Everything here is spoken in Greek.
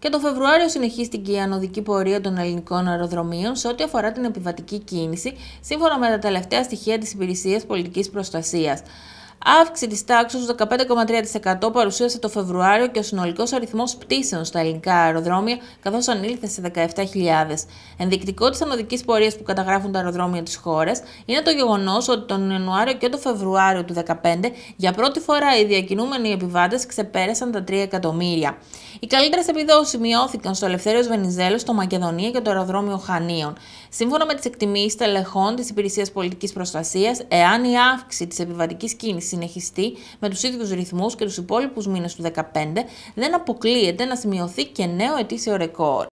Και το Φεβρουάριο συνεχίστηκε η ανωδική πορεία των ελληνικών αεροδρομίων σε ό,τι αφορά την επιβατική κίνηση, σύμφωνα με τα τελευταία στοιχεία της Υπηρεσίας Πολιτικής Προστασίας. Αύξηση της τάξης του 15,3% παρουσίασε το Φεβρουάριο και ο συνολικός αριθμός πτήσεων στα ελληνικά αεροδρόμια, καθώς ανήλθε σε 17.000. Ενδεικτικό της ανωδικής πορείας που καταγράφουν τα αεροδρόμια της χώρας είναι το γεγονός ότι τον Ιανουάριο και τον Φεβρουάριο του 2015 για πρώτη φορά οι διακινούμενοι επιβάτες ξεπέρασαν τα 3 εκατομμύρια. Οι καλύτερες επιδόσεις μειώθηκαν στο Ελευθέριος Βενιζέλος, στο Μακεδονία και το αεροδρόμιο Χανίων. Σύμφωνα με τις εκτιμήσεις τελεχών της Υπηρεσίας Πολιτικής Προστασίας, εάν η αύξηση της επιβατικής κίνησης συνεχιστεί με τους ίδιους ρυθμούς και τους υπόλοιπους μήνες του 2015, δεν αποκλείεται να σημειωθεί και νέο ετήσιο ρεκόρ.